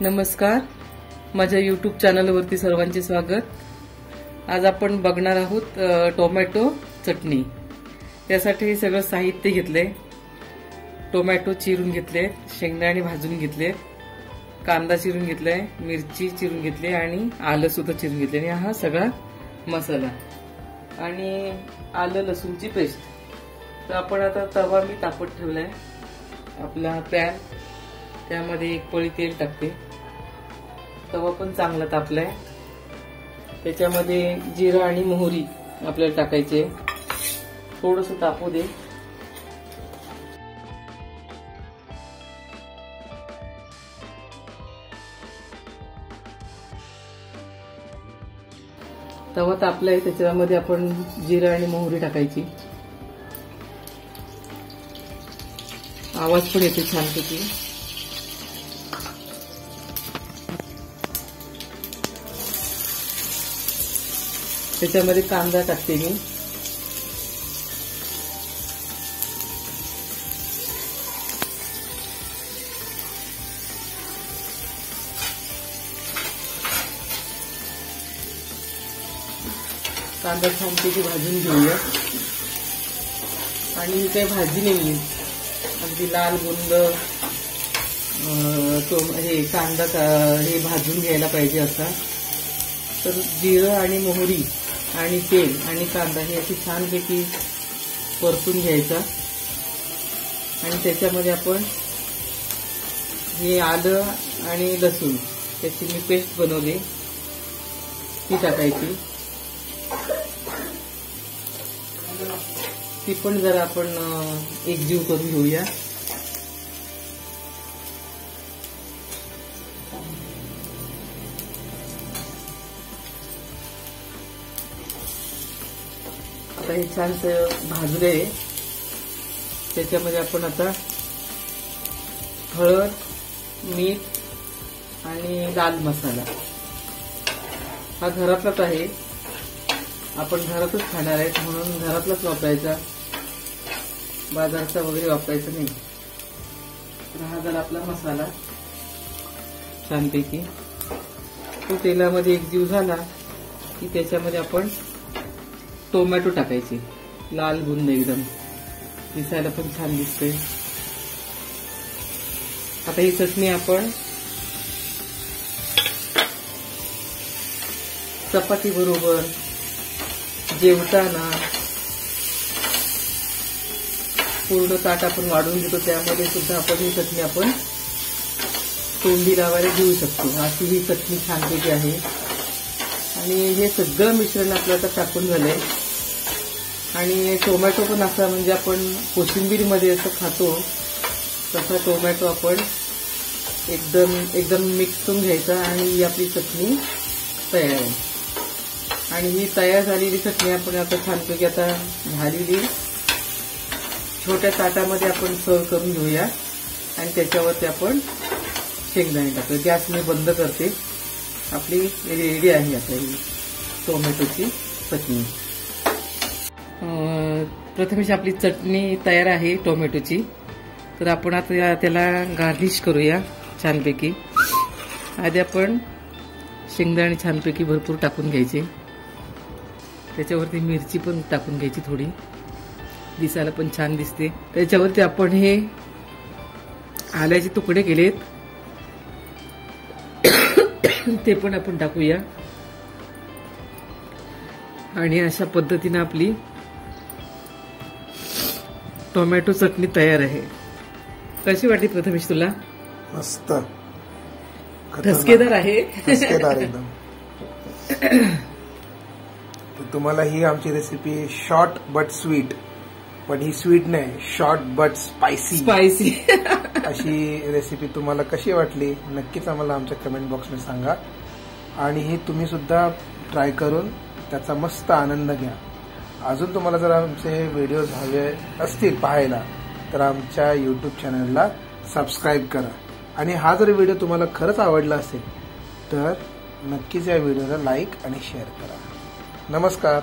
नमस्कार. माझ्या यूट्यूब चॅनलवरती सर्वांचे स्वागत. आज आपण बघणार आहोत टोमॅटो चटणी. त्यासाठी सगळं साहित्य घेतले टोमॅटो चिरून घेतले शेंगदाणे भाजून घेतले कांदा चिरून घेतलाय मिरची चिरून घेतली आणि आलं सुद्धा चिरून घेतले. आणि हा सगळा मसाला. आणि आलं लसूणची पेस्ट. तर आपण आता तवा मी तापत ठेवलाय. आपला पॅन त्यामध्ये एक पळी तेल टाकते. तवा पण चांगला तापलाय. त्याच्यामध्ये जिरं आणि मोहरी आपल्याला टाकायचे. थोडस तापू दे. तवा तापलाय त्याच्यामध्ये आपण जिरं आणि मोहरी टाकायची. आवाज पण येते छानपैकी त्याच्यामध्ये कांदा टाकते मी. कांदा छानपैकी भाजून घेऊया. आणि ही काही भाजी नाही अगदी लाल बुंद अं, तो हे कांदा का- हे भाजून घ्यायला पाहिजे असा. तर जिरं आणि मोहरी आणि तेल आणि कांदा हे अशी छानपैकी परतून घ्यायचा. आणि त्याच्यामध्ये आपण हे आलं आणि लसूण त्याची मी पेस्ट बनवली. ती टाकायची. ती पण जरा आपण एकजीव करून घेऊया. आता हे छान भाजले त्याच्यामध्ये आपण आता हळद मीठ आणि लाल मसाला. हा घरातलाच आहे. आपण घरातच खाणार आहेत म्हणून घरातलाच वापरायचा. बाजारचा वगैरे वापरायचा नाही. तर हा झाला आपला मसाला. छानपैकी. तो तेलामध्ये एक जीव झाला की त्याच्यामध्ये आपण टोमॅटो टाकायचे लाल बुंद एकदम. दिसायला पण छान दिसते आता ही चटणी आपण चपाती बरोबर जेवताना पूर्ण ताट आपण वाढून घेतो त्यामध्ये सुद्धा आपण ही चटणी आपण तोंडी लावायला घेऊ शकतो. अशी ही चटणी छानपैकी आहे. आणि हे सगळं मिश्रण आपलं आता टाकून झालंय. आणि टोमॅटो पण असा म्हणजे आपण कोशिंबीरमध्ये असं खातो तसा टोमॅटो आपण एकदम एकदम मिक्स करून घ्यायचा आणि ही आपली चटणी तयार आहे. आणि ही तयार झालेली चटणी आपण आता छानपैकी आता झालेली छोट्या ताटामध्ये आपण सर्व करून घेऊया आणि त्याच्यावरती आपण शेंगदाणे टाकतो गॅस मी बंद करते. आपली रेडी आहे आता ही टोमॅटोची चटणी. प्रथमेश आपली चटणी तयार आहे टोमॅटोची. तर आपण आता त्याला गार्निश करूया छानपैकी. आधी आपण शेंगदाणे छानपैकी भरपूर टाकून घ्यायचे. त्याच्यावरती मिरची पण टाकून घ्यायची थोडी. दिसायला पण छान दिसते. त्याच्यावरती आपण हे आल्याचे तुकडे केलेत. ते पण आपण टाकूया. आणि अशा पद्धतीनं आपली टोमॅटो चटणी तयार आहे. कशी वाटली प्रथमेश तुला? मस्त. ठसकेदार आहे. ठसकेदार एकदम. तुम्हाला ही आमची रेसिपी शॉर्ट बट स्वीट पण ही स्वीट नाही शॉर्ट बट स्पायसी स्पायसी अशी रेसिपी तुम्हाला कशी वाटली? नक्कीच आम्हाला आमच्या कमेंट बॉक्समध्ये सांगा. आणि ही तुम्ही सुद्धा ट्राय करून त्याचा मस्त आनंद घ्या. अजून तुम्हाला जर आमचे व्हिडिओज हवे असतील पाहायला तर आमच्या यूट्यूब चॅनलला सबस्क्राईब करा. आणि हा जर व्हिडिओ तुम्हाला खरंच आवडला असेल तर नक्कीच या व्हिडिओला लाईक आणि शेअर करा. नमस्कार.